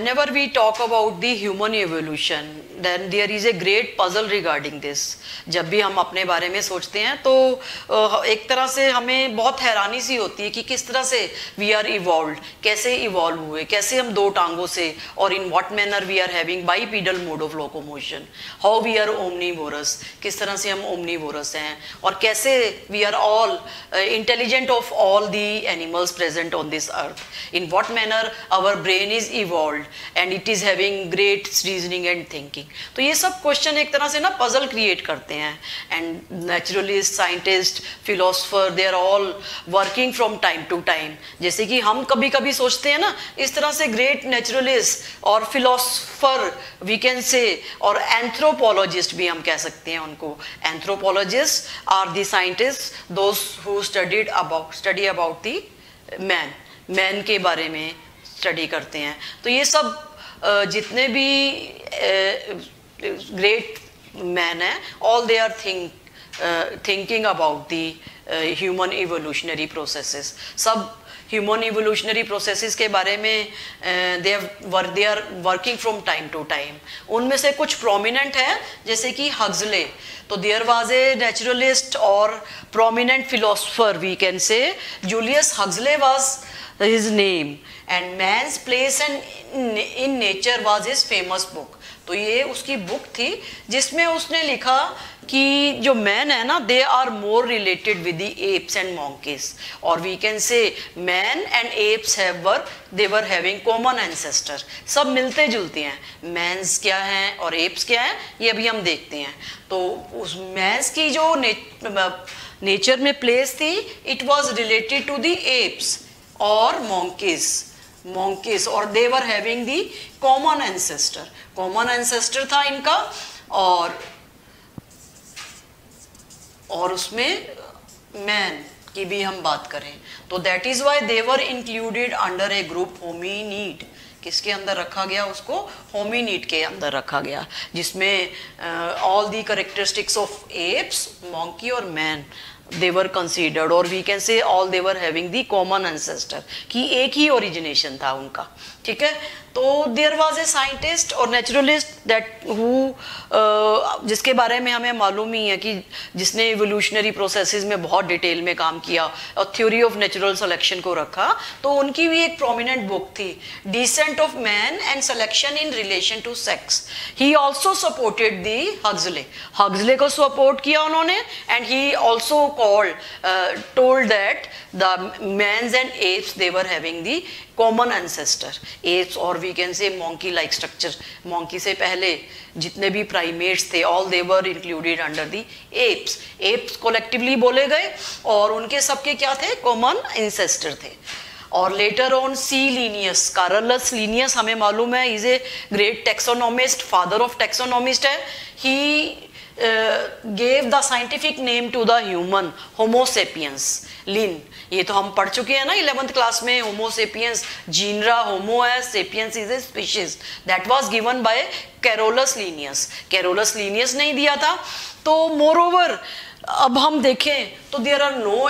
whenever we talk about the human evolution. Then there is a great puzzle regarding this. जब भी हम अपने बारे में सोचते हैं तो एक तरह से हमें बहुत हैरानी सी होती है कि किस तरह से वी आर इवॉल्व कैसे इवॉल्व हुए, कैसे हम दो टांगों से और in what manner we are having bipedal mode of locomotion how we are omnivorous किस तरह से हम ओमनीवोरस हैं, और कैसे we are all intelligent of all the animals present on this earth in what manner our brain is evolve and it is having great reasoning and thinking तो ये सब क्वेश्चन एक तरह से ना पजल क्रिएट करते हैं. And naturalist scientist philosopher they are all working from time to time जैसे कि हम कभी कभी सोचते हैं ना, इस तरह से ग्रेट नेचुरलिस्ट और फिलोसफर वी कैन से और एंथ्रोपोलॉजिस्ट भी हम कह सकते हैं उनको. Anthropologist are the scientist those who studied about study about the man man के बारे में स्टडी करते हैं। तो ये सब जितने भी ग्रेट मैन हैं all they are think thinking about the human evolutionary processes सब ह्यूमन इवोल्यूशनरी प्रोसेसेस के बारे में they were they are working from time to time उनमें से कुछ प्रोमिनेंट है, जैसे कि हग्जले तो देयर वाज ए नेचुरलिस्ट और prominent philosopher we can say Julius Huxley was his name and man's place and in nature was his famous book तो ये उसकी बुक थी जिसमें उसने लिखा कि जो मैन है ना they are more related with the apes and monkeys और we can say man and apes have were they were having common ancestor सब मिलते जुलते हैं। मैंस क्या हैं और एप्स क्या हैं ये अभी हम देखते हैं। तो उस मैंस की जो ने, नेचर में प्लेस थी it was related to the apes और monkeys monkeys. और they were having the common ancestor. Common ancestor था इनका और और उसमें मैन की भी हम बात करें तो that is why they were included under a group hominid किसके अंदर रखा गया? उसको होमीनीड के अंदर रखा गया, जिसमें all the characteristics of apes monkey और मैन देवर कंसिडर्ड और we can say all they were having the common ancestor कि एक ही ओरिजिनेशन था उनका, ठीक है? तो देयर वॉज़ ए साइंटिस्ट और नेचुरलिस्ट दैट हु जिसके बारे में हमें मालूम ही है कि जिसने इवोल्यूशनरी प्रोसेसेस में बहुत डिटेल में काम किया और थ्योरी ऑफ़ नेचुरल सिलेक्शन को रखा तो उनकी भी एक प्रोमिनेंट बुक थी descent of man and selection in relation to sex he also supported the Huxley Huxley को सपोर्ट किया उन्होंने and he also called told that the man's and apes they were having the common ancestor apes और we can say monkey like structure monkey से पहले जितने भी primates थे all they were included under the apes apes collectively बोले गए और उनके सबके क्या थे? कॉमन एंसेस्टर थे. और later on C Linnaeus Carolus Linnaeus हमें मालूम है is a great taxonomist father of taxonomist है. He gave the scientific name to the human Homo sapiens Linn ये तो हम पढ़ चुके हैं ना इलेवंथ क्लास में होमोसेपियंस जीनरा होमो है sapiens is a species that was given by Carolus Linnaeus Carolus Linnaeus नहीं दिया था। तो मोर ओवर अब हम देखें तो there are no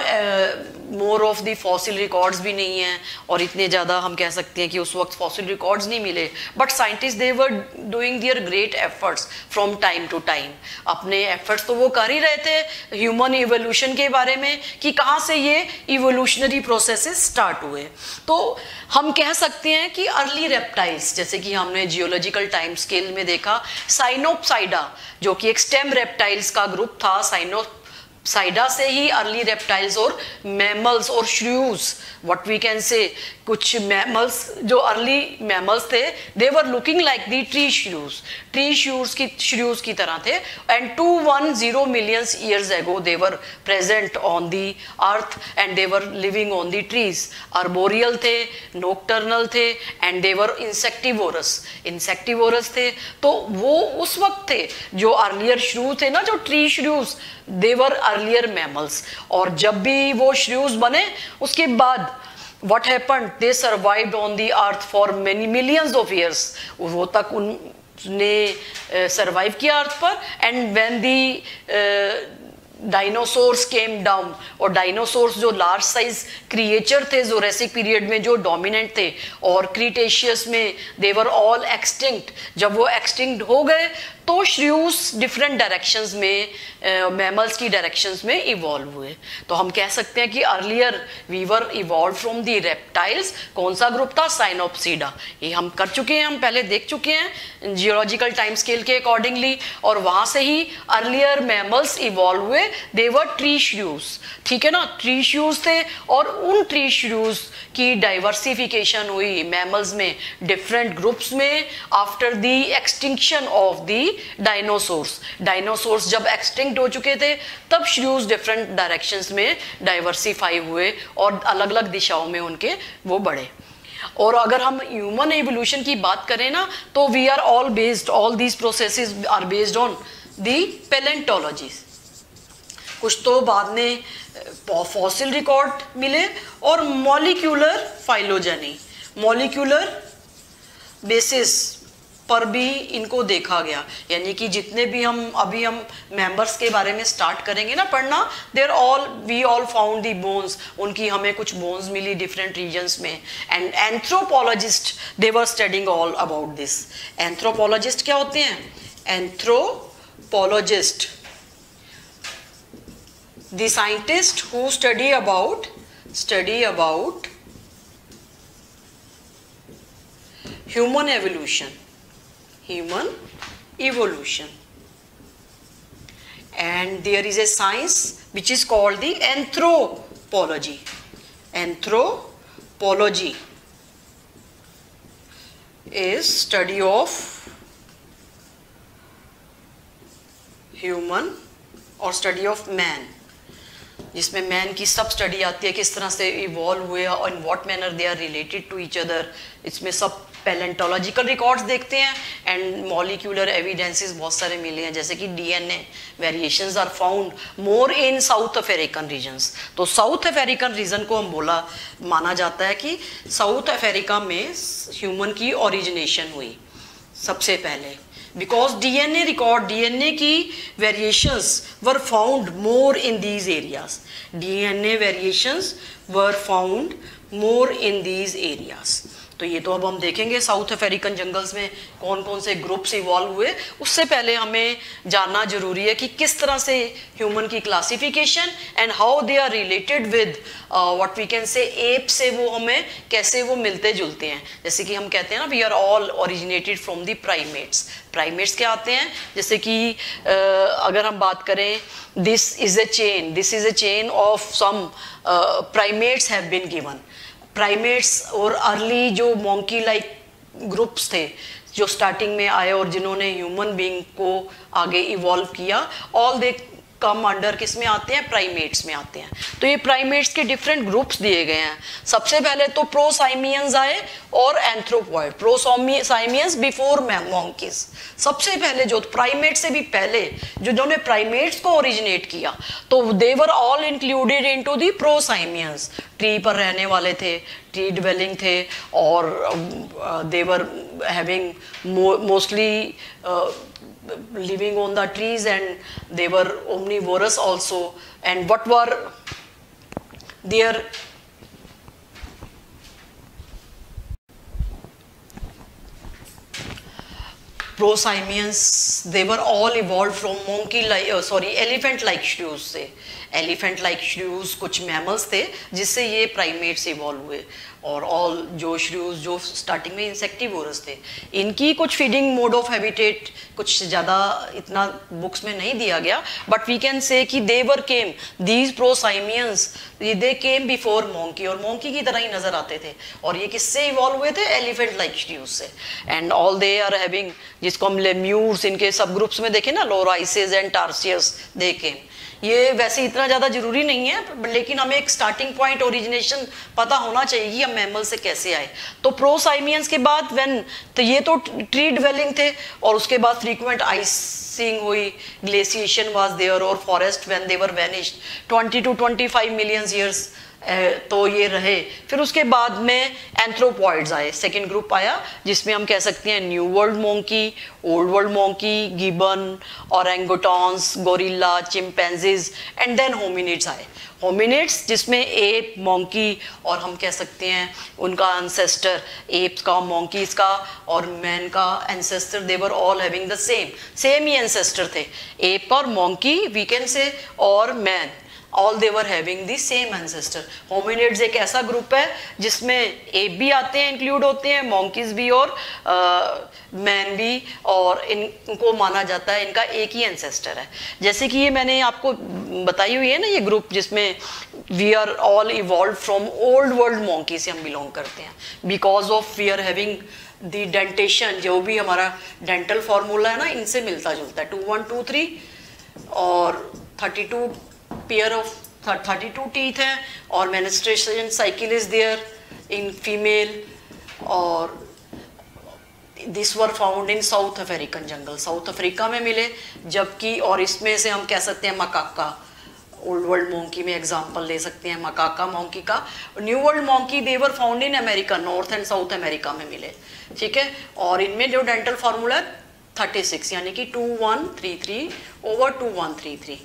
more of the fossil records भी नहीं हैं और इतने ज़्यादा हम कह सकते हैं कि उस वक्त फॉसिल रिकॉर्ड्स नहीं मिले। But scientist they were doing their great efforts from time to time अपने एफर्ट्स तो वो कर ही रहे थे ह्यूमन इवोल्यूशन के बारे में कि कहाँ से ये इवोल्यूशनरी प्रोसेसेस स्टार्ट हुए। तो हम कह सकते हैं कि अर्ली रेप्टाइल्स जैसे कि हमने जियोलॉजिकल टाइम स्केल में देखा साइनोपसाइडा जो कि एक स्टेम रेप्टाइल्स का ग्रुप था साइनोप साइडा से ही अर्ली रेप्टाइल्स और मैमल्स और श्रूज व्हाट वी कैन से कुछ मैमल्स जो अर्ली मैमल्स थे they were looking like the tree shrews tree shrews की श्रूज की तरह थे. And two one zero millions years ago they were present on the earth and they were living on the trees arboreal थे nocturnal थे and they were insectivorous insectivorous थे. तो वो उस वक्त थे, जो अर्लियर श्रू थे ना, जो tree shrews they were earlier mammals और जब भी वो श्रूज बने, उसके बाद what happen they survive on the earth for many millions of years वो तक उनने सर्वाइव किया अर्थ पर and when the dinosaurs came down और डायनासोर्स जो लार्ज साइज़ क्रिएचर थे जोरेसिक पीरियड में जो डोमिनेंट थे, और क्रिटेशियस में देवर ऑल एक्सटिंक्ट जब वो एक्सटिंक्ट हो गए तो श्रूज डिफरेंट डायरेक्शंस में मैमल्स की डायरेक्शंस में इवॉल्व हुए। तो हम कह सकते हैं कि earlier we were evolve from the reptiles कौन सा ग्रुप था? साइनोप्सीडा ये हम कर चुके हैं, हम पहले देख चुके हैं जियोलॉजिकल टाइम स्केल के अकॉर्डिंगली और वहाँ से ही अर्लियर मैमल्स इवॉल्व हुए। देवर ट्री श्रूज ठीक है ना? ट्री श्रूज थे और उन ट्री श्रूज की डाइवर्सिफिकेशन हुई मैमल्स में डिफरेंट ग्रुप्स में। After the extinction of the dinosaurs dinosaurs जब एक्सटिंक्ट हो चुके थे, तब श्रूज डिफरेंट डायरेक्शंस में डाइवर्सिफाई हुए और अलग अलग दिशाओं में उनके वो बढ़े। और अगर हम ह्यूमन एवोल्यूशन की बात करें ना तो we are all based all these processes are based on the palaeontologies कुछ तो बाद में फॉसिल रिकॉर्ड मिले और मॉलिक्यूलर फाइलोजेनी मॉलिक्यूलर बेसिस पर भी इनको देखा गया। यानी कि जितने भी हम, अभी हम मेंबर्स के बारे में स्टार्ट करेंगे ना पढ़ना there all we all found the bones उनकी हमें कुछ बोन्स मिली डिफरेंट रीजन्स में। And anthropologist they were studying all about this anthropologist क्या होते हैं? Anthropologist the scientist who study about study about human evolution human evolution and there is a science which is called the anthropology anthropology is study of human or study of man जिसमें man की सब study आती है किस तरह से evolve हुए और in what manner they are related to each other इसमें सब पैलेंटोलॉजिकल रिकॉर्ड्स देखते हैं एंड मॉलिक्यूलर एविडेंसेस बहुत सारे मिले हैं, जैसे कि DNA variations are found more in South African regions तो साउथ अफ्रीकन रीजन को हम बोला, माना जाता है कि साउथ अफ्रीका में ह्यूमन की ओरिजिनेशन हुई सबसे पहले। Because DNA record DNA की variations were found more in these areas. DNA variations were found more in these areas. तो ये तो अब हम देखेंगे साउथ अफ्रीकन जंगल्स में कौन कौन से ग्रुप्स इवॉल्व हुए। उससे पहले हमें जानना ज़रूरी है कि किस तरह से ह्यूमन की classification and how they are related with what we can say ape से वो हमें कैसे वो मिलते जुलते हैं। जैसे कि हम कहते हैं ना we are all originated from the primates primates क्या आते हैं? जैसे कि uh, अगर हम बात करें this is a chain this is a chain of some primates have been given primates और अर्ली जो मोंकी लाइक ग्रुप्स थे, जो स्टार्टिंग में आए और जिन्होंने ह्यूमन बींग को आगे इवॉल्व किया ऑल दे कम अंडर किसमें आते हैं? प्राइमेट्स में आते हैं। तो ये प्राइमेट्स के डिफरेंट ग्रुप्स दिए गए हैं। सबसे पहले तो प्रोसाइमियंस आए और एंथ्रोपॉइड प्रोसाइमियंस बिफोर मोंकीज सबसे पहले जो प्राइमेट से भी पहले जो जिन्होंने प्राइमेट्स को ओरिजिनेट किया तो they were all included into the prosimians tree पर रहने वाले थे ट्री डिवेलिंग थे और they were having mostly living on the trees and they were omnivorous also. And what were their prosimians they were all evolved from monkey like uh, sorry elephant like shrews से elephant like shrews कुछ mammals थे, जिससे ये primates evolve हुए। और all जो श्रूज जो starting में इंसेक्टिवोरस थे, इनकी कुछ फीडिंग मोड ऑफ़ हैबिटेट कुछ ज़्यादा इतना बुक्स में नहीं दिया गया बट वी कैन से कि they were came these prosimians they came before monkey और मोंकी की तरह ही नज़र आते थे। और ये किससे इवॉल्व हुए थे? एलिफेंट लाइक श्रूज से। And all they are having जिसको हम लेम्यूर्स इनके सब ग्रुप्स में देखें ना लोराइसिस एंड टार्सियस दे केम ये वैसे इतना ज़्यादा ज़रूरी नहीं है, लेकिन हमें एक स्टार्टिंग पॉइंट ओरिजिनेशन पता होना चाहिए कि हम मैमल से कैसे आए। तो प्रोसाइमियंस के बाद वेन तो ये तो ट्री डिवेलिंग थे, और उसके बाद फ्रीक्वेंट आइसिंग हुई ग्लेसिएशन वाज देयर और forest when they were vanished 20 to 25 million years तो ये रहे। फिर उसके बाद में एंथ्रोपॉइड्स आए। सेकेंड ग्रुप आया, जिसमें हम कह सकते हैं new world monkey old world monkey gibbon और orangutans gorilla chimpanzees and then hominids आए। होमिनिड्स जिसमें एप मोंकी और हम कह सकते हैं उनका एंसेस्टर एप्स का मोंकीज का, और मैन का ancestor they were all having the same same he ancestor थे। एप और मोंकी वी कैन से, और man all they were having the same ancestor hominids एक ऐसा ग्रुप है, जिसमें एप भी आते हैं इंक्लूड होते हैं मोंकीज भी और मैन भी, और इनको माना जाता है, इनका एक ही एंसेस्टर है। जैसे कि ये मैंने आपको बताई हुई है ना, ये ग्रुप जिसमें we are all evolve from old world monkey से हम बिलोंग करते हैं। Because of we are having the dentition जो भी हमारा डेंटल फॉर्मूला है ना, इनसे मिलता जुलता है। टू वन टू थ्री और thirty two pair of thirty two teeth हैं और menstruation cycle is there in female और this were found in South African jungle South Africa में मिले, जबकि और इसमें से हम कह सकते हैं मकाका। ओल्ड वर्ल्ड मोंकी में एग्जांपल ले सकते हैं, मकाका मोंकी का। New world monkey they were found in America north and south America में मिले। ठीक है? और इनमें जो डेंटल फार्मूला है थर्टी सिक्स यानी कि two one three three over two one three three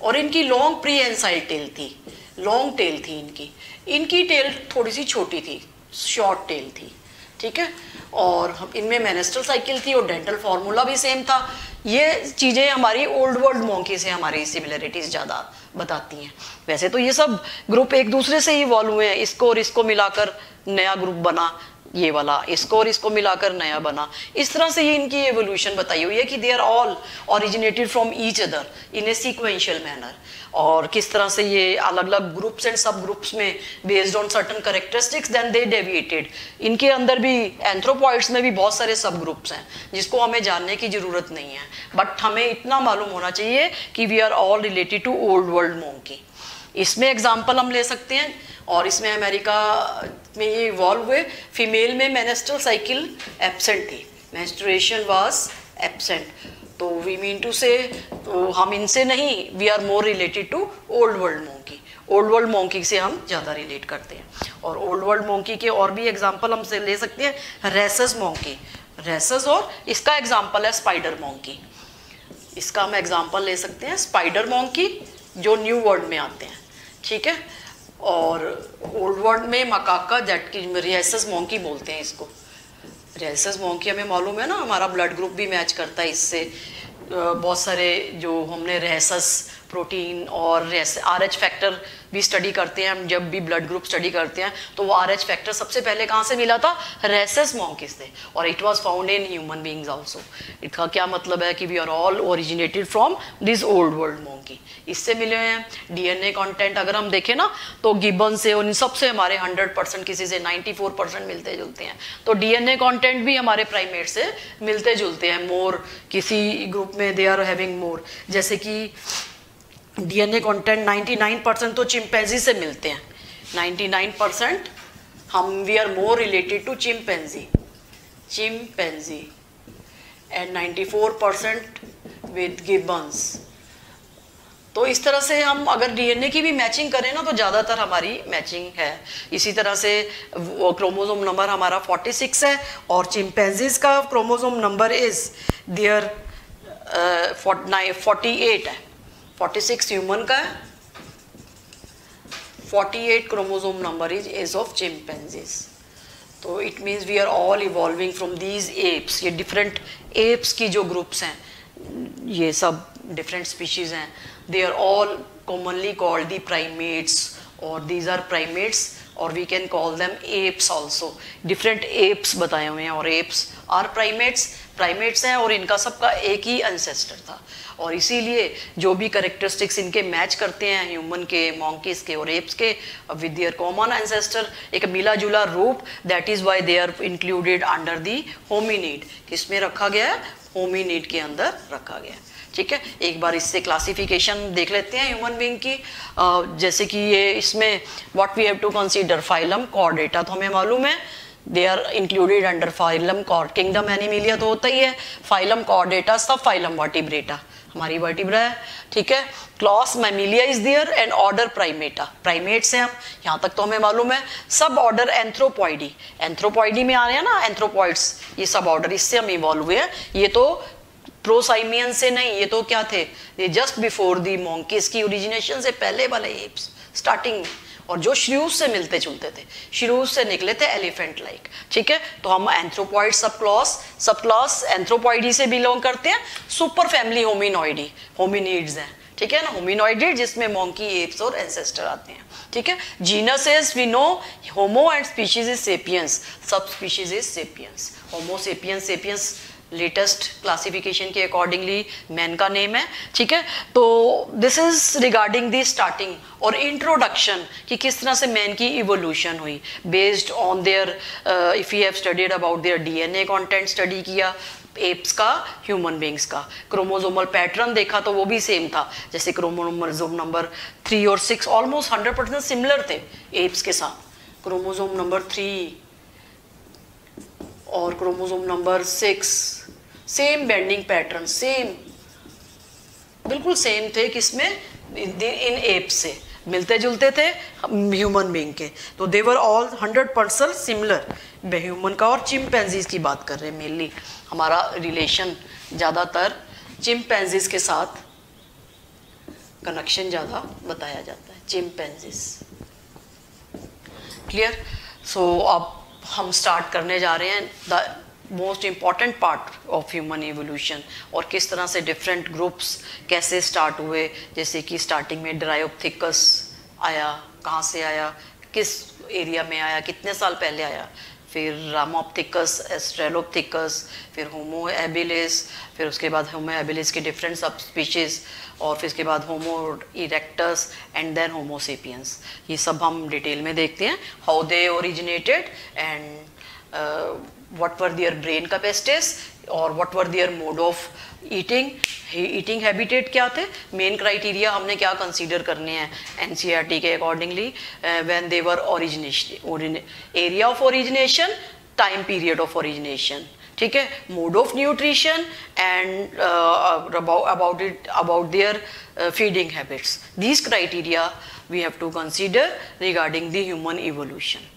और इनकी लॉन्ग प्री टेल थी लॉन्ग टेल थी इनकी। इनकी टेल थोड़ी सी छोटी थी शॉर्ट टेल थी, ठीक है? और इनमें मैनेस्ट्रल साइकिल थी और डेंटल फार्मूला भी सेम था। ये चीज़ें हमारी ओल्ड वर्ल्ड मोंकी से हमारी सिमिलरिटीज़ ज़्यादा बताती हैं। वैसे तो ये सब ग्रुप एक दूसरे से ही इवॉल्व हुए हैं। इसको और इसको मिलाकर नया ग्रुप बना ये वाला, इसको और इसको मिलाकर नया बना। इस तरह से ये इनकी एवोल्यूशन बताई हुई है कि they are all originated from each other in a sequential manner और किस तरह से ये अलग अलग ग्रुप्स एंड सब ग्रुप्स में based on certain characteristics then they deviated इनके अंदर भी एंथ्रोपॉइड्स में भी बहुत सारे सब ग्रुप्स हैं, जिसको हमें जानने की ज़रूरत नहीं है। बट हमें इतना मालूम होना चाहिए कि we are all related to old world monkey इसमें एग्ज़ाम्पल हम ले सकते हैं और इसमें अमेरिका में ये इवॉल्व हुए। फीमेल में मैनेस्ट्रल साइकिल एबसेंट थी। मैंस्ट्रुएशन वाज एबसेंट तो वी मीन टू से तो हम इनसे नहीं we are more related to old world monkey old world monkey से हम ज़्यादा रिलेट करते हैं। और ओल्ड वर्ल्ड मोंकी के और भी एग्ज़ाम्पल हम से ले सकते हैं। रेसस मोंकी रेसस और इसका एग्ज़ाम्पल है स्पाइडर मोंकी इसका हम एग्ज़ाम्पल ले सकते हैं। स्पाइडर मोंकी जो न्यू वर्ल्ड में आते हैं। ठीक है? और ओल्ड वर्ल्ड में मकाका दैट की रियसस मोंकी बोलते हैं इसको। रियसस मोंकी हमें मालूम है ना, हमारा ब्लड ग्रुप भी मैच करता है इससे। बहुत सारे जो हमने रेसस प्रोटीन और आर एच फैक्टर भी स्टडी करते हैं हम, जब भी ब्लड ग्रुप स्टडी करते हैं तो वो आर एच फैक्टर सबसे पहले कहाँ से मिला था? रेसेस मॉन्किस से। और it was found in human beings also इसका क्या मतलब है कि we are all originated from this old world monkey इससे मिले हुए हैं डी एन ए कॉन्टेंट अगर हम देखें ना तो गिबन से इन सबसे हमारे 100 परसेंट किसी से 94 परसेंट मिलते जुलते हैं। तो डी एन ए कॉन्टेंट भी हमारे प्राइमेट से मिलते जुलते हैं। मोर किसी ग्रुप में दे आर हैविंग मोर जैसे कि डीएनए कंटेंट 99 परसेंट तो चिंपैंजी से मिलते हैं। 99 परसेंट हम we are more related to chimpanzee chimpanzee and 94 percent with gibbons तो इस तरह से हम, अगर डीएनए की भी मैचिंग करें ना तो ज़्यादातर हमारी मैचिंग है। इसी तरह से वो क्रोमोजोम नंबर हमारा 46 है, और चिंपैंजीज का chromosome number is there forty eight है। 46 ह्यूमन का है। Forty eight chromosome number is as of chimpanzees तो it means we are all evolving from these apes ये डिफरेंट एप्स की जो ग्रुप्स हैं, ये सब डिफरेंट स्पीशीज हैं। They are all commonly called the primates और दीज आर प्राइमेट्स और we can call them apes also different apes बताए हुए हैं और एप्स आर प्राइमेट्स प्राइमेट्स हैं और इनका सबका एक ही अनसेस्टर था। और इसीलिए जो भी करेक्टरिस्टिक्स इनके मैच करते हैं ह्यूमन के मॉन्कीस के और एप्स के विद देयर कॉमन एंसेस्टर एक मिला जुला रूप that is why they are included under the hominid किसमें रखा गया है? होमिनीड के अंदर रखा गया है। ठीक है? एक बार इससे क्लासिफिकेशन देख लेते हैं ह्यूमन बींग की। आ, जैसे कि ये इसमें what we have to consider phylum Chordata तो हमें मालूम है। They are included under phylum chord kingdom Animalia तो होता ही है। फाइलम कॉर्डेटा सब फाइलम वर्टिब्रेटा हमारी वर्टिब्रा है ठीक है? Class Mammalia is there and order Primata primates हैं हम यहाँ तक तो हमें मालूम है। सब ऑर्डर एंथ्रोपॉइडी एंथ्रोपॉइडी में आ रहे हैं ना एंथ्रोपॉइड्स ये सब ऑर्डर इससे हम इवॉल्व हुए हैं। ये तो प्रोसाइमियन से नहीं, ये तो क्या थे? ये जस्ट बिफोर दी मोंकीज की ओरिजिनेशन से पहले वाले एप्स स्टार्टिंग में। और जो श्रूज से मिलते जुलते थे श्रूज से निकले थे एलिफेंट लाइक ठीक है? तो हम anthropoid sub clause sub clause एंथ्रोपॉइडी से बिलोंग करते हैं सुपर फैमिली होमिनॉइडी होमिनीड्स हैं, ठीक है ना? होमिनॉइडेड जिसमें मोंकी एप्स और एंसेस्टर आते हैं, ठीक है? Genus is we know Homo and species is sapiens sub species is sapiens Homo sapiens sapiens latest classification के अकॉर्डिंगली मैन का नेम है, ठीक है? तो this is regarding the starting और इंट्रोडक्शन कि किस तरह से मैन की इवोल्यूशन हुई। Based on their if you have studied about their DNA content study किया एप्स का ह्यूमन बींग्स का। क्रोमोजोमल पैटर्न देखा तो वो भी सेम था। जैसे क्रोमोजोम नंबर थ्री और six almost hundred percent similar थे एप्स के साथ। क्रोमोजोम नंबर थ्री और chromosome number six same banding pattern same बिल्कुल सेम थे किसमें? इन एप से। मिलते जुलते थे ह्यूमन बींग के। तो they were all hundred percent similar human का और चिमपैंजीज की बात कर रहे हैं मेनली हमारा रिलेशन ज़्यादातर चिमपैंजीज के साथ कनेक्शन ज़्यादा बताया जाता है। चिमपैंजीज क्लियर सो अब हम स्टार्ट करने जा रहे हैं। The most important part of human evolution और किस तरह से डिफरेंट ग्रुप्स कैसे स्टार्ट हुए? जैसे कि स्टार्टिंग में ड्रायोपथिकस आया, कहाँ से आया? किस एरिया में आया? कितने साल पहले आया? फिर रामोप्थिकस एस्ट्रेलोपथिकस फिर होमो एबिलिस फिर उसके बाद होमो एबिलिस के डिफरेंट सब स्पीशीज़ और फिर इसके बाद Homo erectus and then Homo sapiens ये सब हम डिटेल में देखते हैं how they originated and what were their brain capacities और what were their mode of eating. Eating habitat क्या थे? मेन क्राइटेरिया हमने क्या कंसीडर करने हैं? एनसीईआरटी के accordingly when they were origination area of origination time period of origination ठीक है? Mode of nutrition and about it about their feeding habits these criteria we have to consider regarding the human evolution